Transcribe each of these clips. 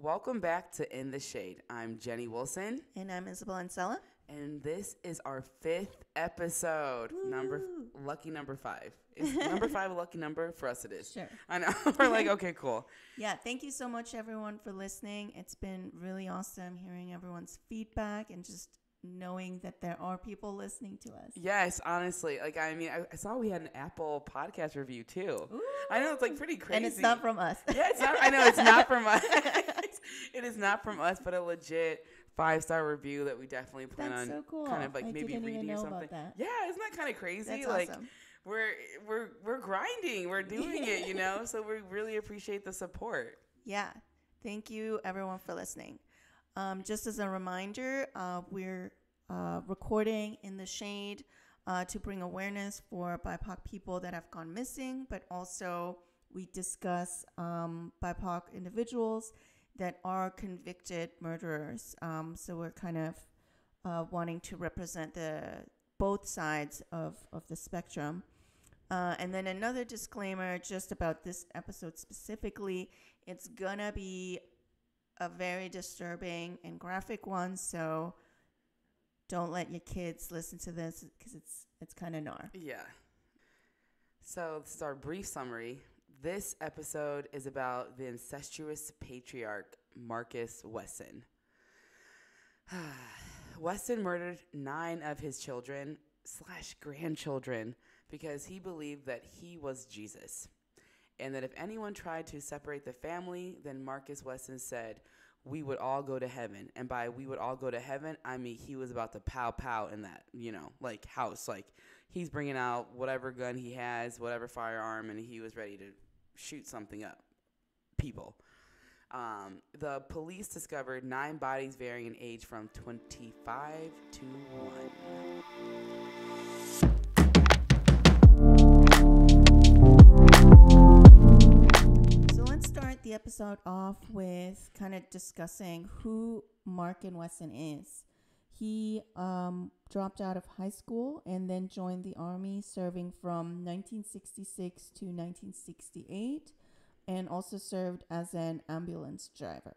Welcome back to In the Shade. I'm Jenny Wilson, And I'm Isabel Ancella. and this is our fifth episode. Number Woo. lucky number five. Is number five a lucky number? For us, it is. Sure. I know. We're like, okay, cool. Yeah, thank you so much, everyone, for listening. It's been really awesome hearing everyone's feedback and just knowing that there are people listening to us. Yes, honestly. Like, I mean, I, I saw we had an Apple podcast review too. I know it's like pretty crazy. And it's not from us. Yeah, it's not. I know it's not from us. it is not from us, but a legit five star review that we definitely plan That's on so cool. kind of like I maybe reading or something. about that. Yeah, isn't that kind of crazy? That's like awesome. we're we're we're grinding, we're doing it, you know. So we really appreciate the support. Yeah. Thank you, everyone, for listening. Um, just as a reminder, uh, we're uh, recording in the shade uh, to bring awareness for BIPOC people that have gone missing, but also we discuss um, BIPOC individuals that are convicted murderers. Um, so we're kind of uh, wanting to represent the both sides of, of the spectrum. Uh, and then another disclaimer just about this episode specifically it's gonna be a very disturbing and graphic one, so don't let your kids listen to this because it's it's kind of gnar. Yeah. So this is our brief summary. This episode is about the incestuous patriarch Marcus Wesson. Wesson murdered nine of his children slash grandchildren because he believed that he was Jesus. And that if anyone tried to separate the family, then Marcus Wesson said, we would all go to heaven. And by we would all go to heaven, I mean he was about to pow pow in that, you know, like house. Like he's bringing out whatever gun he has, whatever firearm, and he was ready to shoot something up. People. Um, the police discovered nine bodies varying in age from 25 to 1. So let's start the episode off with kind of discussing who Marcus Wesson is. He um, dropped out of high school and then joined the army, serving from 1966 to 1968, and also served as an ambulance driver.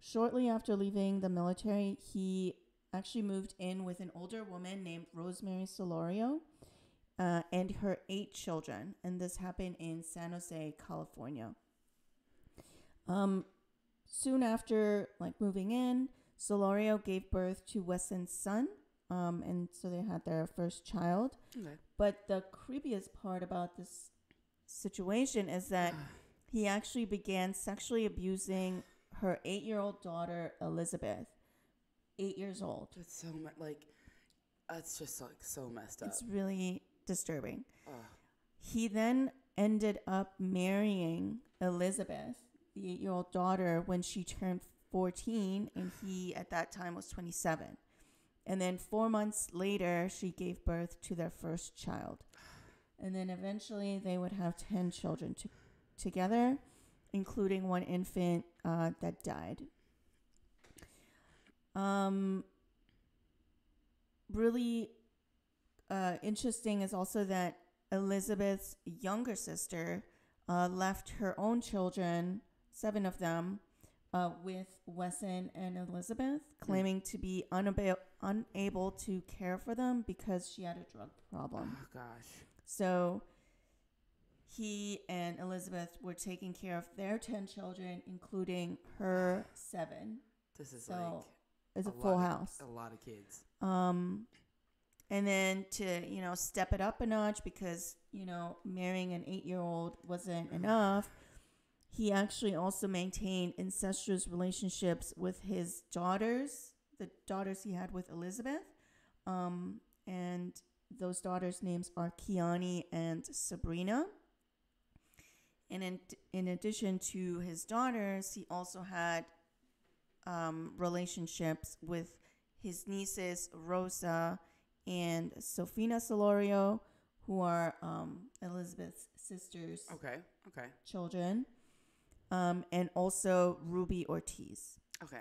Shortly after leaving the military, he actually moved in with an older woman named Rosemary Solorio uh, and her eight children, and this happened in San Jose, California. Um, soon after like moving in, Solorio gave birth to Wesson's son, um, and so they had their first child. Okay. But the creepiest part about this situation is that he actually began sexually abusing her eight-year-old daughter Elizabeth, eight years old. That's so mu- like that's just like so messed up. It's really disturbing. Ugh. He then ended up marrying Elizabeth, the eight year old daughter, when she turned 14, and he at that time was 27. And then four months later, she gave birth to their first child. And then eventually, they would have 10 children to, together, including one infant uh, that died. Um, really uh, interesting is also that Elizabeth's younger sister uh, left her own children, seven of them, uh, with Wesson and Elizabeth, claiming to be unaba- unable to care for them because she had a drug problem. Oh gosh. So he and Elizabeth were taking care of their 10 children, including her seven. This is So, like It's a, lot full of- house. A lot of kids. Um, and then to you know step it up a notch because you know marrying an eight-year-old wasn't enough. He actually also maintained incestuous relationships with his daughters, the daughters he had with Elizabeth, um, and those daughters' names are Kiani and Sabrina. And in, in addition to his daughters, he also had um, relationships with his nieces Rosa and Sofina Solorio, who are um, Elizabeth's sisters' Okay. Okay. children, um, and also Ruby Ortiz. Okay.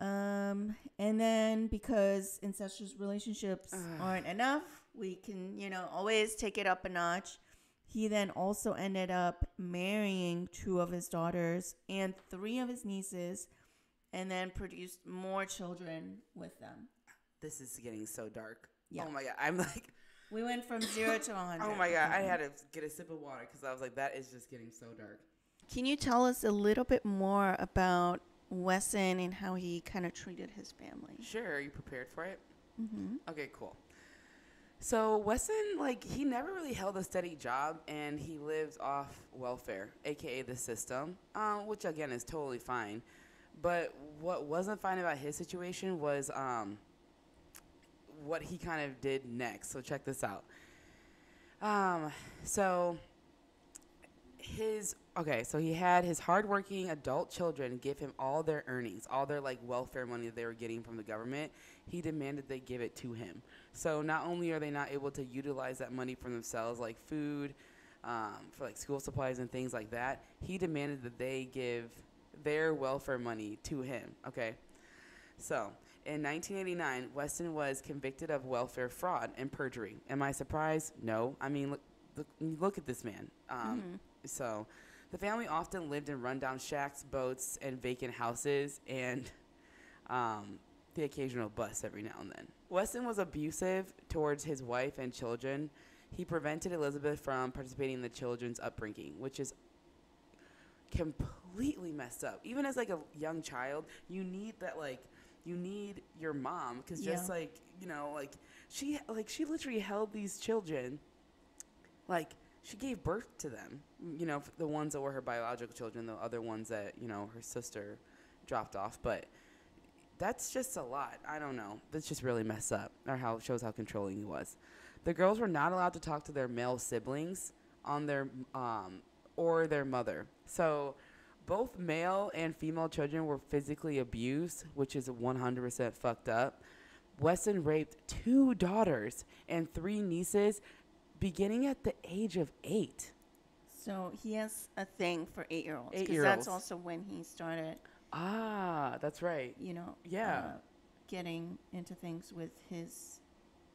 Um, and then because incestuous relationships Ugh. aren't enough, we can, you know, always take it up a notch. He then also ended up marrying two of his daughters and three of his nieces, and then produced more children with them. This is getting so dark. Yeah. Oh my god. I'm like, We went from zero to 100. oh my god. I had to get a sip of water because I was like, that is just getting so dark. Can you tell us a little bit more about Wesson and how he kind of treated his family? Sure. Are you prepared for it? Mm-hmm. Okay, cool. So Wesson, like, he never really held a steady job, and he lives off welfare, aka the system, um, which again is totally fine. But what wasn't fine about his situation was um, what he kind of did next. So check this out. Um, so his okay, so he had his hardworking adult children give him all their earnings, all their like welfare money that they were getting from the government. He demanded they give it to him. So not only are they not able to utilize that money for themselves, like food, um, for like school supplies and things like that, he demanded that they give their welfare money to him. Okay, so in 1989, Wesson was convicted of welfare fraud and perjury. Am I surprised? No. I mean, look, look, look at this man. Um, Mhm. So, the family often lived in rundown shacks, boats, and vacant houses, and um, the occasional bus every now and then. Wesson was abusive towards his wife and children. He prevented Elizabeth from participating in the children's upbringing, which is completely messed up. Even as like a young child, you need that like you need your mom because just Yeah. like you know like she like she literally held these children like she gave birth to them. You know the ones that were her biological children the other ones that you know her sister dropped off but that's just a lot. I don't know. That's just really messed up or how shows how controlling he was. The girls were not allowed to talk to their male siblings on their um or their mother. So both male and female children were physically abused which is 100% fucked up. Wesson raped two daughters and three nieces beginning at the age of eight. So he has a thing for eight year olds. Because that's also when he started, Ah, that's right. you know, Yeah. uh, getting into things with his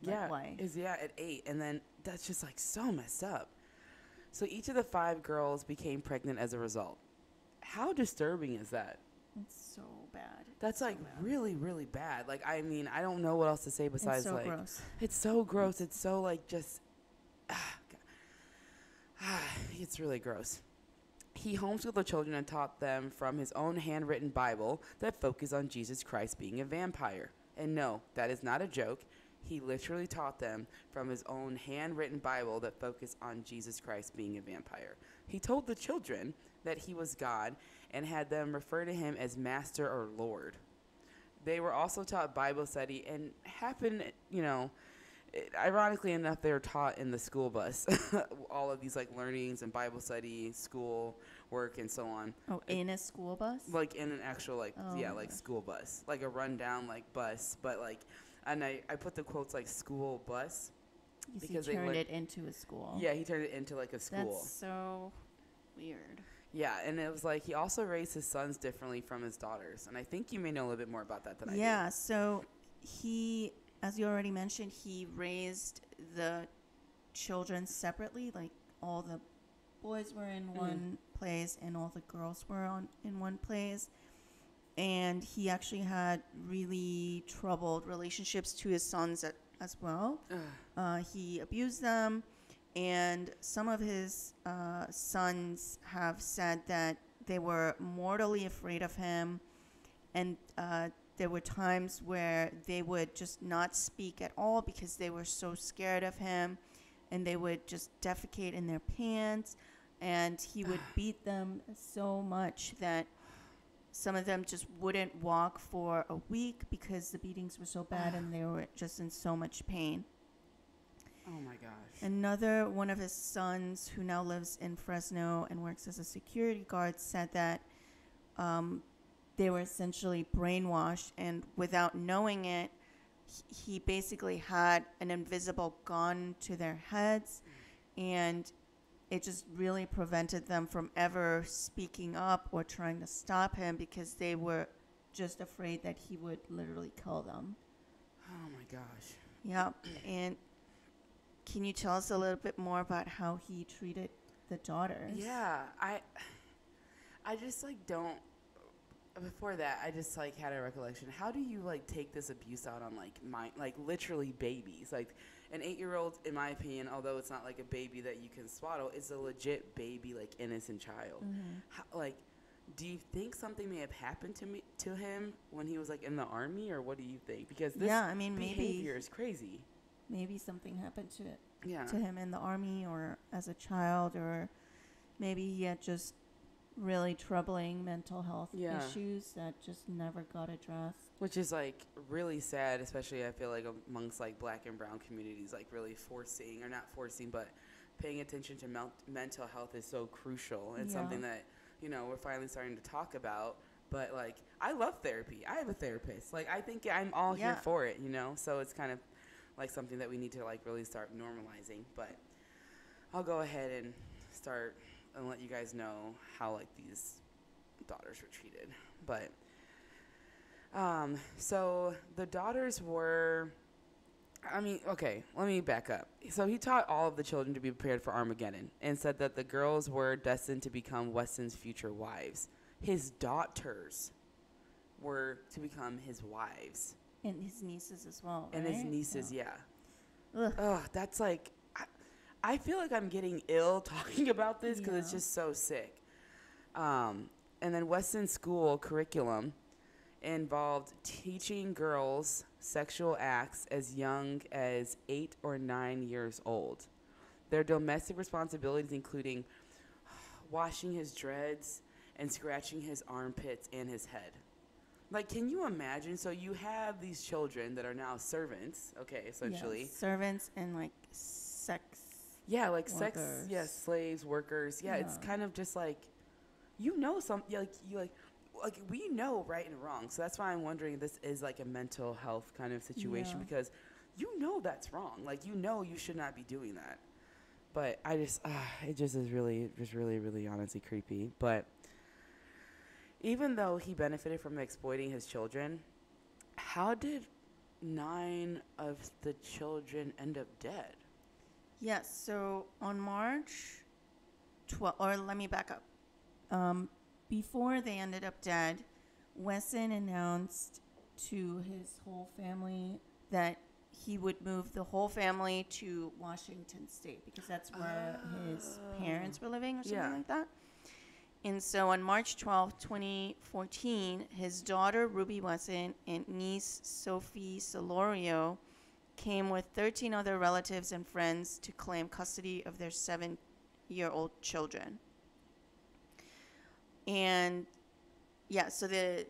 like, Yeah, wife. is yeah at eight, and then that's just like so messed up. So each of the five girls became pregnant as a result. How disturbing is that? It's so bad. That's So like bad. really, really bad. Like I mean, I don't know what else to say besides it's so like gross. It's so gross. It's so like just. It's really gross. He homeschooled the children and taught them from his own handwritten Bible that focused on Jesus Christ being a vampire. And no, that is not a joke. He literally taught them from his own handwritten Bible that focused on Jesus Christ being a vampire. He told the children that he was God and had them refer to him as Master or Lord. They were also taught Bible study and happened, you know, it, ironically enough, they were taught in the school bus. All of these like learnings and Bible study, school work, and so on. Oh, in a school bus? Like in an actual like yeah Oh. like school bus, like a rundown like bus, but like, and I I put the quotes like school bus. Because because he they turned it into a school. Yeah, he turned it into like a school. That's so weird. yeah, and it was like he also raised his sons differently from his daughters, and I think you may know a little bit more about that than I do. Yeah, so he, as you already mentioned, he raised the children separately. Like all the boys were in one place and all the girls were on in one place. And he actually had really troubled relationships to his sons at, as well. Uh, he abused them, and some of his uh, sons have said that they were mortally afraid of him, and uh, there were times where they would just not speak at all because they were so scared of him, and they would just defecate in their pants, and he would beat them so much that some of them just wouldn't walk for a week because the beatings were so bad and they were just in so much pain. Oh my gosh. Another one of his sons, who now lives in Fresno and works as a security guard, said that um, they were essentially brainwashed, and without knowing it, he, basically had an invisible gun to their heads, and it just really prevented them from ever speaking up or trying to stop him because they were just afraid that he would literally kill them. oh my gosh. Yep. And can you tell us a little bit more about how he treated the daughters? Yeah, I, I just like don't. Before that, I just like had a recollection. How do you like take this abuse out on like my like literally babies? Like an eight-year-old, in my opinion, although it's not like a baby that you can swaddle, it's a legit baby, like innocent child. Mm-hmm. How, like, do you think something may have happened to me to him when he was like in the army, or what do you think? Because this Yeah, I mean, maybe behavior is crazy. maybe something happened to it. Yeah. to him in the army or as a child, or maybe he had just really troubling mental health Yeah. issues that just never got addressed. Which is like really sad, especially I feel like amongst like black and brown communities, like really forcing or not forcing, but paying attention to mel- mental health is so crucial and Yeah. something that you know we're finally starting to talk about. But like, I love therapy. I have a therapist. Like, I think I'm all Yeah. here for it. You know, so it's kind of like something that we need to like really start normalizing. But I'll go ahead and start and let you guys know how like these daughters were treated. But um, so the daughters were. I mean, okay, let me back up. So he taught all of the children to be prepared for Armageddon and said that the girls were destined to become Wesson's future wives. His daughters were to become his wives. And his nieces as well. And his right? nieces, yeah. Ugh. Ugh, that's like, I, feel like I'm getting ill talking about this because it's just so sick. Um, and then Wesson School curriculum involved teaching girls sexual acts as young as eight or nine years old. Their domestic responsibilities including washing his dreads and scratching his armpits and his head. Like, can you imagine? So you have these children that are now servants, okay, essentially. Yes, servants and like. Yeah, like sex, Workers. yes, slaves, workers. Yeah, it's kind of just like, you know, some yeah, like you like, like we know right and wrong. So that's why I'm wondering if this is like a mental health kind of situation Yeah. because you know that's wrong. Like you know you should not be doing that. But I just, uh, it just is really, just really, really honestly creepy. But even though he benefited from exploiting his children, how did nine of the children end up dead? Yes. So on March 12, or let me back up. Um, before they ended up dead, Wesson announced to his whole family that he would move the whole family to Washington State because that's where his parents were living or something Yeah. like that. And so on March 12, 2014, his daughter Ruby Wesson and niece Sophie Solorio came with 13 other relatives and friends to claim custody of their seven year old children. And yeah, so the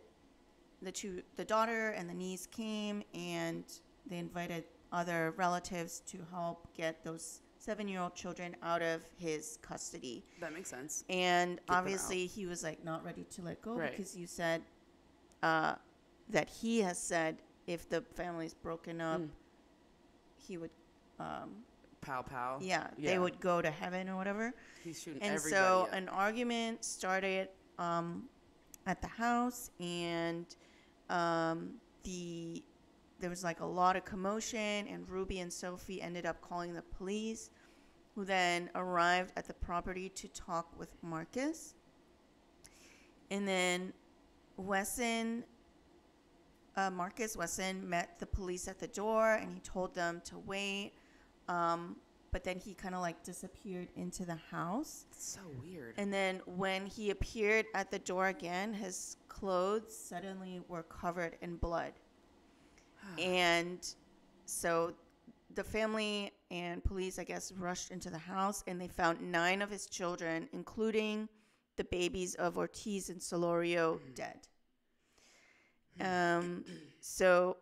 the two the daughter and the niece came and they invited other relatives to help get those seven year old children out of his custody. That makes sense. And obviously he was like not ready to let go Right. because you said uh, that he has said if the family's broken up, Mm. He would um, Pow pow. yeah, Yeah. they would go to heaven or whatever. He's shooting And everybody. so up. an argument started um, at the house, and um, the there was like a lot of commotion, and Ruby and Sophie ended up calling the police, who then arrived at the property to talk with Marcus. And then Wesson, uh, Marcus Wesson, met the police at the door, and he told them to wait. Um, but then he kind of like disappeared into the house. It's so weird. And then when he appeared at the door again, his clothes suddenly were covered in blood. and so the family and police, I guess, rushed into the house and they found nine of his children, including the babies of Ortiz and Solorio, dead. Um, so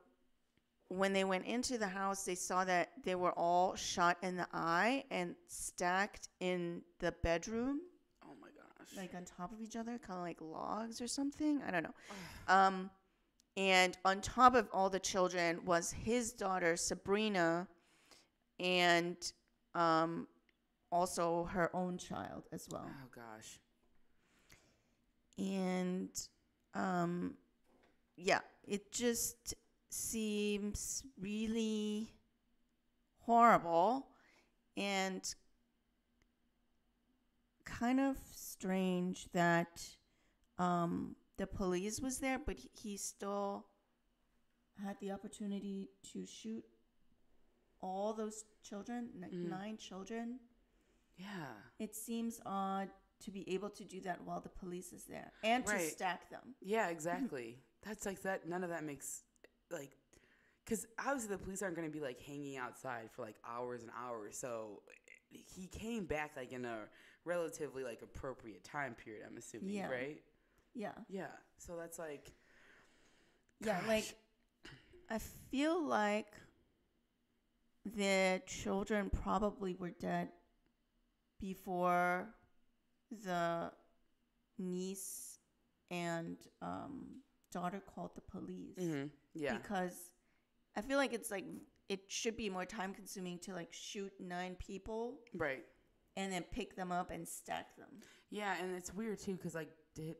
when they went into the house, they saw that they were all shot in the eye and stacked in the bedroom, oh my gosh. like on top of each other, kind of like logs or something. I don't know. Um, and on top of all the children was his daughter Sabrina, and um, also her own child as well. oh gosh. and um yeah it just seems really horrible and kind of strange that um, the police was there, but he- still had the opportunity to shoot all those children, n- Mhm. nine children. Yeah. It seems odd to be able to do that while the police is there and to stack them. Yeah, exactly. That's like that. None of that makes like, because obviously the police aren't going to be like hanging outside for like hours and hours. So he came back like in a relatively like appropriate time period. I'm assuming, Yeah. right? Yeah. Yeah. So that's like, Yeah, gosh. like I feel like the children probably were dead before the niece and um, daughter called the police Mhm. yeah, because I feel like it's like it should be more time consuming to like shoot nine people right. and then pick them up and stack them. Yeah, and it's weird too because like, did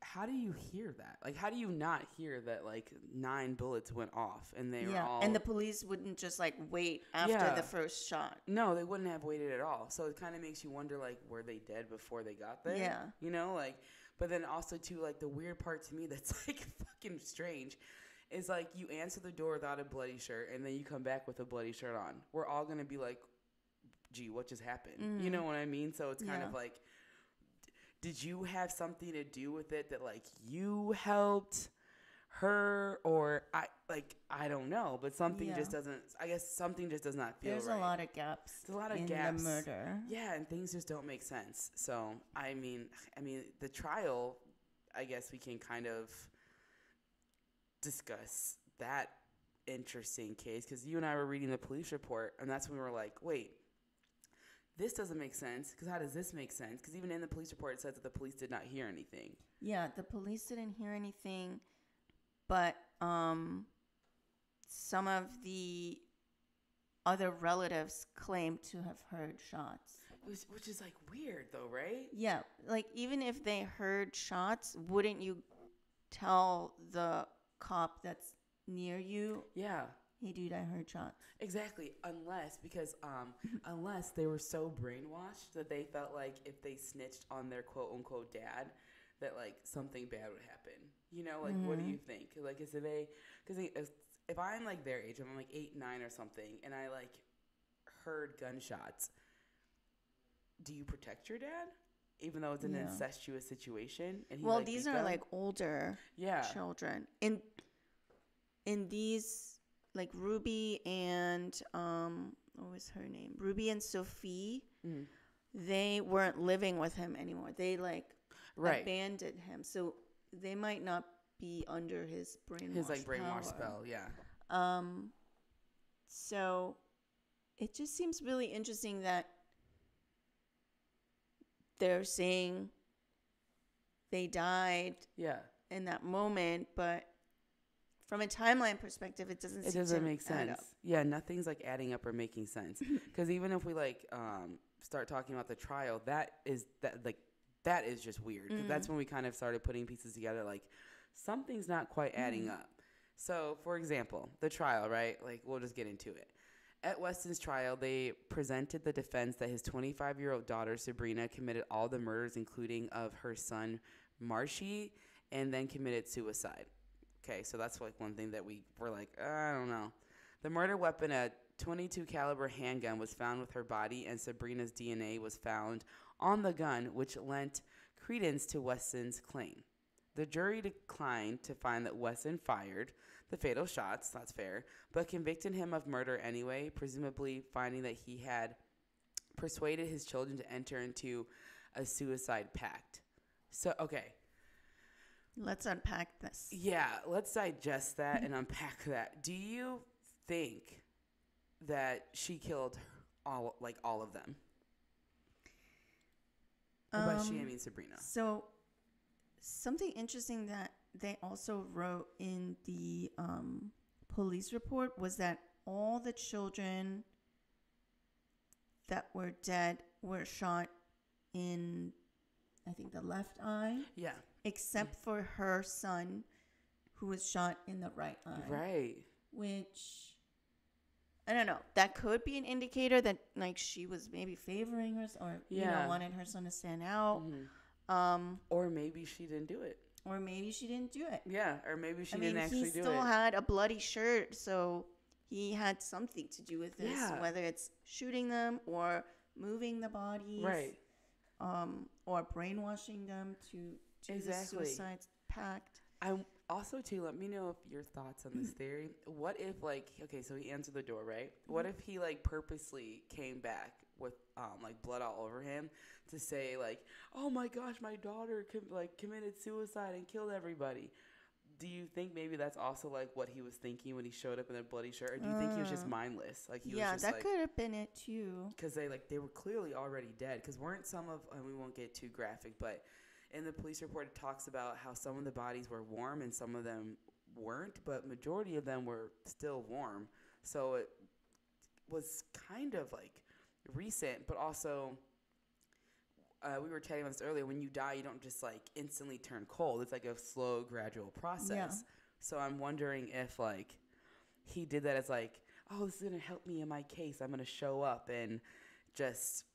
how do you hear that? Like, how do you not hear that like nine bullets went off and they were all and the police wouldn't just like wait after Yeah. the first shot. No, they wouldn't have waited at all. So it kind of makes you wonder, like, were they dead before they got there? Yeah. You know, like, but then also too, like, the weird part to me that's like fucking strange is like you answer the door without a bloody shirt and then you come back with a bloody shirt on. We're all gonna be like, gee, what just happened? You Mhm. know what I mean? So it's kind Yeah. of like, d- did you have something to do with it that like you helped? her or I like I don't know, but something Yeah. just doesn't. I guess something just does not feel There's right. a lot of gaps. There's a lot of in gaps. the murder. Yeah, and things just don't make sense. So I mean, I mean, the trial. I guess we can kind of discuss that interesting case because you and I were reading the police report, and that's when we were like, wait. This doesn't make sense because how does this make sense? Because even in the police report, it says that the police did not hear anything. Yeah, the police didn't hear anything, but um, some of the other relatives claim to have heard shots. Which, which is like weird, though, right? Yeah, like even if they heard shots, wouldn't you tell the cop that's near you, Yeah. "Hey, dude, I heard shots." Exactly, unless because um unless they were so brainwashed that they felt like if they snitched on their quote unquote dad, that like something bad would happen. You know, like what do Mhm. you think? Like is it they because if, I'm like their age, I'm like eight nine or something, and I like heard gunshots. Do you protect your dad, even though it's an Yeah. incestuous situation? And he, Well, like, these are them? like older yeah, children. In in these like Ruby and um what was her name? Ruby and Sophie, Mhm. they weren't living with him anymore. They like right. abandoned him. So they might not be under his brainwash His like brainwash power. spell, yeah. Um so it just seems really interesting that they're saying they died Yeah. in that moment, but from a timeline perspective, it doesn't. it doesn't to make sense. Yeah, nothing's like adding up or making sense. Because even if we like um, start talking about the trial, that is that like that is just weird. 'cause that's when we kind of started putting pieces together. Like something's not quite adding up. So, for example, the trial, right? Like we'll just get into it. At Wesson's trial, they presented the defense that his 25 year old daughter, Sabrina, committed all the murders, including of her son, Marshey, and then committed suicide. Okay, so that's like one thing that we were like, "Uh, I don't know. The murder weapon, a 22 caliber handgun, was found with her body, and Sabrina's DNA was found on the gun, which lent credence to Wesson's claim. The jury declined to find that Wesson fired the fatal shots, that's fair, but convicted him of murder anyway, presumably finding that he had persuaded his children to enter into a suicide pact. So, okay, Let's unpack this. yeah, let's digest that and unpack that. Do you think that she killed all like all of them? And by she, I Um, mean Sabrina. So, something interesting that they also wrote in the um, police report was that all the children that were dead were shot in, I think, the left eye, Yeah, except for her son, who was shot in the right eye. right. Which I don't know. That could be an indicator that like she was maybe favoring her or you know wanted her son to stand out. Mhm. Um, Or maybe she didn't do it. or maybe she didn't do it. Yeah, or maybe she I mean, didn't he actually do it. He still had a bloody shirt, so he had something to do with this. Yeah. Whether it's shooting them or moving the bodies, right. Um, or brainwashing them to do Exactly. the suicide pact. I also too. Let me know if your thoughts on this theory. What if like okay, so he answered the door, right? What if he like purposely came back with um like blood all over him to say like, oh my gosh, my daughter com- like committed suicide and killed everybody. Do you think maybe that's also like what he was thinking when he showed up in a bloody shirt, or do you think he was just Uh, mindless? Like he yeah, was just that like could have been it too. because they like they were clearly already dead. Because weren't some of and we won't get too graphic, but in the police report it talks about how some of the bodies were warm and some of them weren't, but majority of them were still warm. So it was kind of like recent, but also. Uh, we were chatting about this earlier. When you die, you don't just like instantly turn cold. It's like a slow, gradual process. Yeah. So I'm wondering if like he did that as like, oh, this is gonna help me in my case. I'm gonna show up and just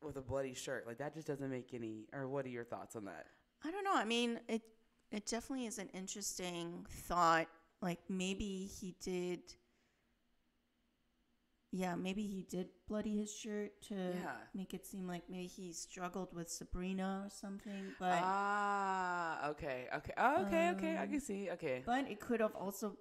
with a bloody shirt. Like that just doesn't make any. Or what are your thoughts on that? I don't know. I mean, it it definitely is an interesting thought. Like maybe he did. Yeah, maybe he did bloody his shirt to Yeah. make it seem like maybe he struggled with Sabrina or something. But ah, okay, okay, oh, okay, okay. I Um, can see. Okay, but it could have also,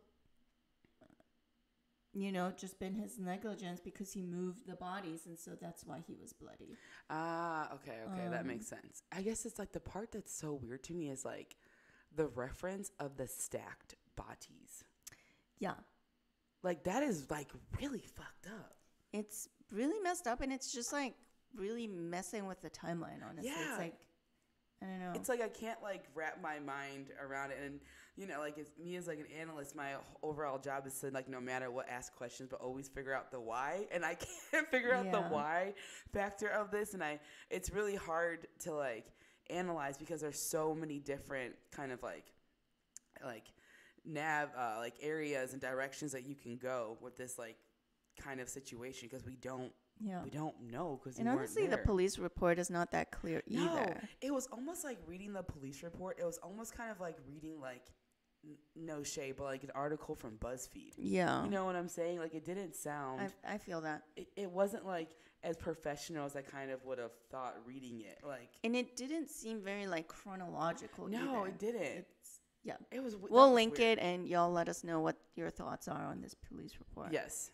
you know, just been his negligence because he moved the bodies, and so that's why he was bloody. ah, okay, okay. that Um, makes sense. I guess it's like the part that's so weird to me is like the reference of the stacked bodies. Yeah, Like that is like really fucked up. it's really messed up, and it's just like really messing with the timeline. Honestly, Yeah. it's like I don't know. It's like I can't like wrap my mind around it, and you know, like it's me as like an analyst, my overall job is to like no matter what ask questions, but always figure out the why, and I can't figure out the why factor of this, and I it's really hard to like analyze because there's so many different kind of like like nav uh, like areas and directions that you can go with this like kind of situation because we don't yeah. we don't know because And honestly, the police report is not that clear either. no, it was almost like reading the police report. It was almost kind of like reading like n- no shade, but like an article from BuzzFeed. Yeah, You know what I'm saying? Like it didn't sound. I, I feel that, It, it wasn't like as professional as I kind of would have thought reading it. Like and it didn't seem very like chronological. no, either. it didn't. It's yeah. It was. We'll was link weird. it, and y'all let us know what your thoughts are on this police report. Yes.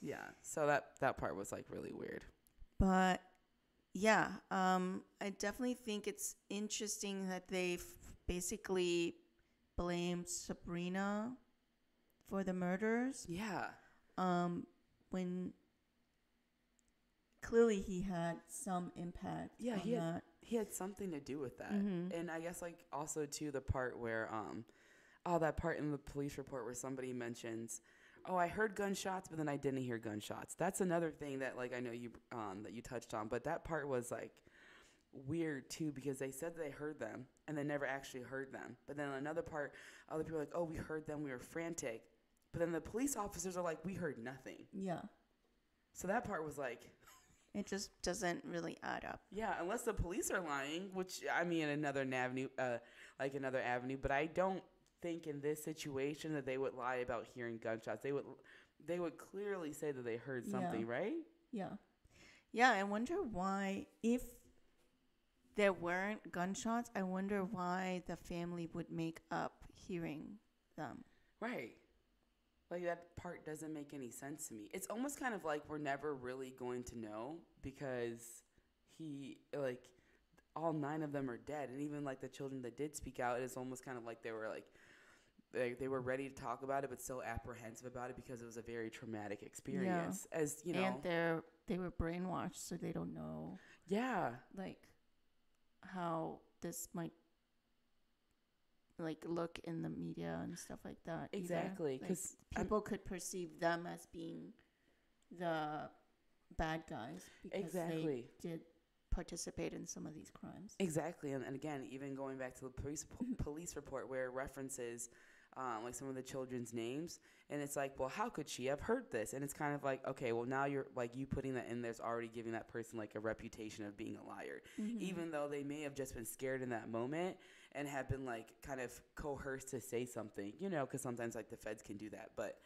Yeah. So that that part was like really weird. But yeah, um, I definitely think it's interesting that they've basically blamed Sabrina for the murders. Yeah. Um, when clearly he had some impact. Yeah, on he had- that. He had something to do with that. Mhm. And I guess like also too the part where um oh that part in the police report where somebody mentions oh I heard gunshots but then I didn't hear gunshots. That's another thing that like I know you um that you touched on, but that part was like weird too because they said they heard them and they never actually heard them. But then another part other people are like oh we heard them we were frantic. But then the police officers are like we heard nothing. Yeah, So that part was like it just doesn't really add up. Yeah, unless the police are lying, which I mean another avenue, uh, like another avenue. But I don't think in this situation that they would lie about hearing gunshots. They would, they would clearly say that they heard Yeah. something, right? Yeah. Yeah, I wonder why, if there weren't gunshots, I wonder why the family would make up hearing them. Right. Like that part doesn't make any sense to me. It's almost kind of like we're never really going to know because he like all nine of them are dead. And even like the children that did speak out it's almost kind of like they were like they, they were ready to talk about it but still apprehensive about it because it was a very traumatic experience. As you know. and they're they were brainwashed, so they don't know yeah. like how this might like look in the media and stuff like that. either. Exactly, Like, 'cause I'm- people could perceive them as being the bad guys because Exactly. they did participate in some of these crimes. Exactly, and, and again, even going back to the police police report where it references um, like some of the children's names, and it's like, well, how could she have heard this? And it's kind of like, okay, well, now you're like you putting that in there's already giving that person like a reputation of being a liar, Mhm. even though they may have just been scared in that moment and have been like kind of coerced to say something, you know, because sometimes like the feds can do that, but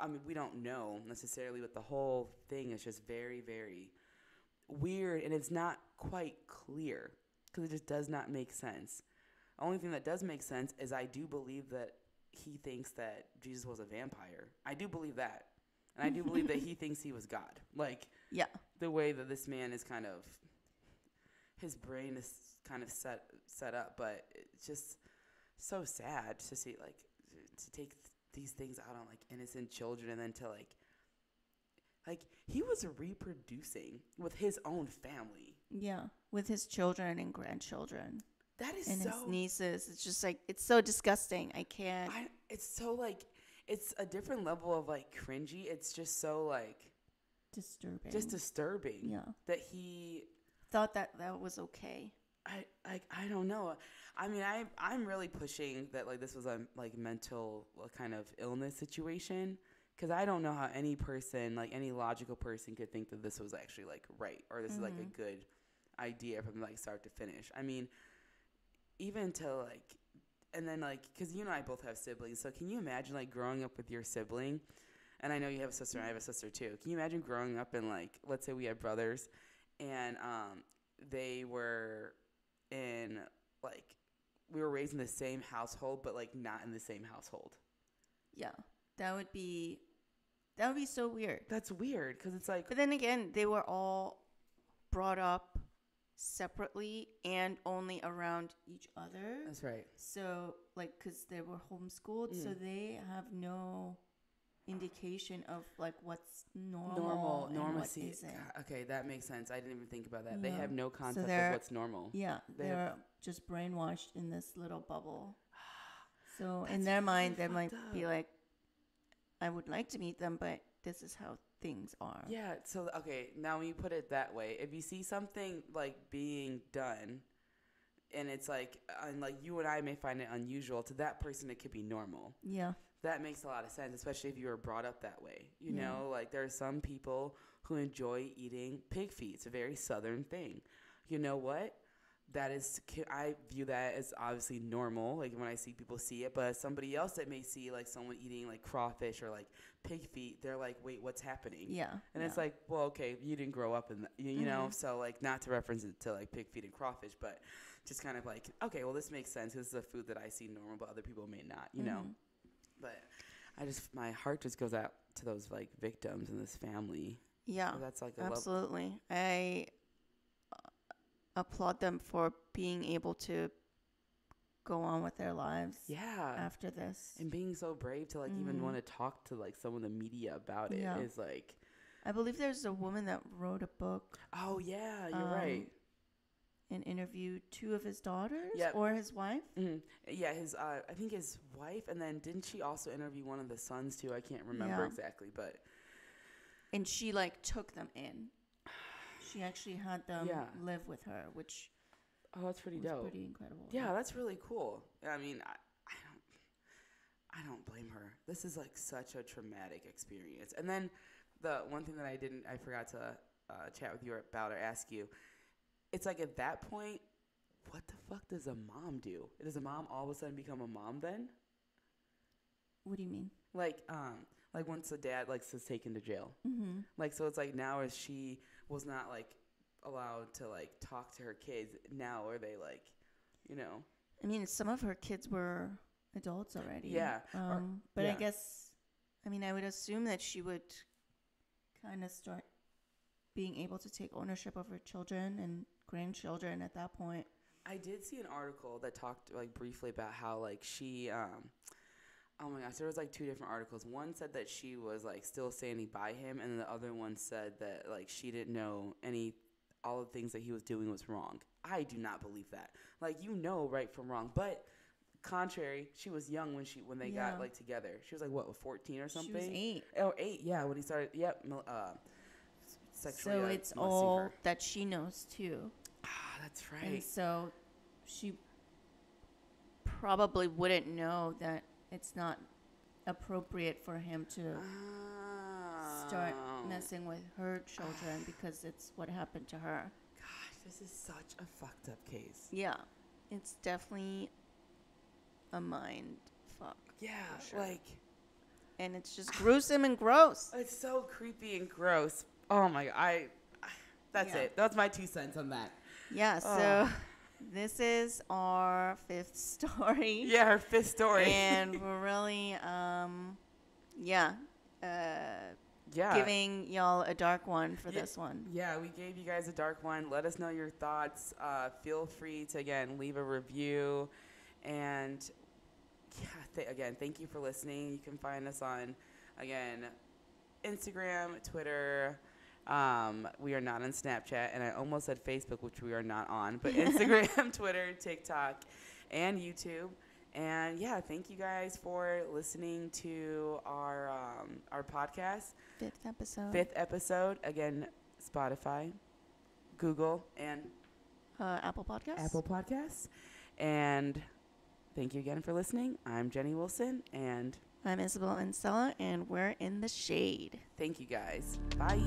I mean, we don't know necessarily, but the whole thing is just very, very weird and it's not quite clear because it just does not make sense. The only thing that does make sense is I do believe that he thinks that Jesus was a vampire. I do believe that. And I do believe that he thinks he was God. Like Yeah. the way that this man is kind of his brain is kind of set set up, but it's just so sad to see like to take th- these things out on like innocent children and then to like like he was reproducing with his own family. Yeah. With his children and grandchildren That is and so his nieces. It's just like it's so disgusting. I can't. I, it's so like it's a different level of like cringy. It's just so like disturbing. just disturbing yeah. that he Thought that that was okay. I like I don't know. I mean, I I'm really pushing that like this was a like mental uh, kind of illness situation because I don't know how any person like any logical person could think that this was actually like right or this is like a good idea from like start to finish. I mean, even to like and then like because you and I both have siblings, so can you imagine like growing up with your sibling? And I know you have a sister, and I have a sister too. Can you imagine growing up in like let's say we had brothers, and um, they were in like we were raised in the same household, but like not in the same household. Yeah. That would be that would be so weird. That's weird because it's like But then again, they were all brought up separately and only around each other. that's right. So, like, because they were homeschooled, so Mm. they have no indication of like what's normal, Normal, normalcy. Okay, that makes sense. I didn't even think about that. They have no concept of what's normal. Yeah, They they're have- just brainwashed in this little bubble. So in their mind, they might fucked be like, "I would like to meet them, but this is how things are." Yeah. So okay, now when you put it that way, if you see something like being done, and it's like, and like you and I may find it unusual, to that person it could be normal. Yeah. That makes a lot of sense, especially if you were brought up that way. You Yeah. know, like there are some people who enjoy eating pig feet. It's a very southern thing. You know what? That is, I view that as obviously normal. Like when I see people see it, but somebody else that may see like someone eating like crawfish or like pig feet, they're like, "Wait, what's happening?" Yeah. And it's like, well, okay, you didn't grow up in, that, you, you know, Mhm. so like not to reference it to like pig feet and crawfish, but just kind of like, okay, well, this makes sense. This is a food that I see normal, but other people may not, you know. But I just, my heart just goes out to those like victims and this family. Yeah. So that's like a love. Absolutely. I uh, applaud them for being able to go on with their lives Yeah. after this. and being so brave to like even Mhm. want to talk to like some of the media about it is Yeah. like, I believe there's a woman that wrote a book oh yeah, you're Um, right. And interviewed two of his daughters Yep. or his wife. hmm Yeah, his uh, I think his wife, and then didn't she also interview one of the sons too? I can't remember Yeah. exactly, but And she like took them in. She actually had them Yeah. live with her, which oh, that's pretty dope. pretty incredible. Yeah, that's really cool. I mean, I, I don't, I don't blame her. This is like such a traumatic experience. And then the one thing that I didn't, I forgot to uh, chat with you about or ask you. It's like at that point, what the fuck does a mom do? Does a mom all of a sudden become a mom then? What do you mean? Like, um, like once the dad like is taken to jail, Mm-hmm. like so it's like now as she was not like allowed to like talk to her kids, now are they like, you know? I mean, some of her kids were adults already. Yeah, or- Um, but I guess, I mean, I would assume that she would kind of start being able to take ownership of her children and grandchildren at that point. I did see an article that talked like briefly about how like she um oh my gosh, there was like two different articles. One said that she was like still standing by him and the other one said that like she didn't know any all the things that he was doing was wrong. I do not believe that. Like you know right from wrong, but contrary, she was young when she when they Yeah. got like together. She was like what, 14 or something? She was eight. Oh, eight, yeah, when he started. Yep, uh sexually So it's all her. that she knows too. Ah, that's And right. so she probably wouldn't know that it's not appropriate for him to start Oh. messing with her children because it's what happened to her. Gosh, this is such a fucked up case. Yeah, it's definitely a mind fuck, Yeah, sure. like and it's just gruesome and gross. it's so creepy and gross. Oh my, I. That's Yeah. it. That's my two cents on that. Yeah, so Oh. this is our fifth story. Yeah, our fifth story. and we're really, um, yeah, uh, yeah. giving y'all a dark one for Yeah. this one. Yeah, we gave you guys a dark one. Let us know your thoughts. Uh, feel free to again leave a review, and yeah, th- again, thank you for listening. You can find us on again Instagram, Twitter. Um, we are not on Snapchat, and I almost said Facebook, which we are not on, but Instagram, Twitter, TikTok, and YouTube. And yeah, thank you guys for listening to our um, our podcast Fifth episode. fifth episode again spotify google and Uh, Apple Podcast. apple podcasts and thank you again for listening i'm jenny wilson and I'm Isabel and Stella, and we're in the shade. thank you guys bye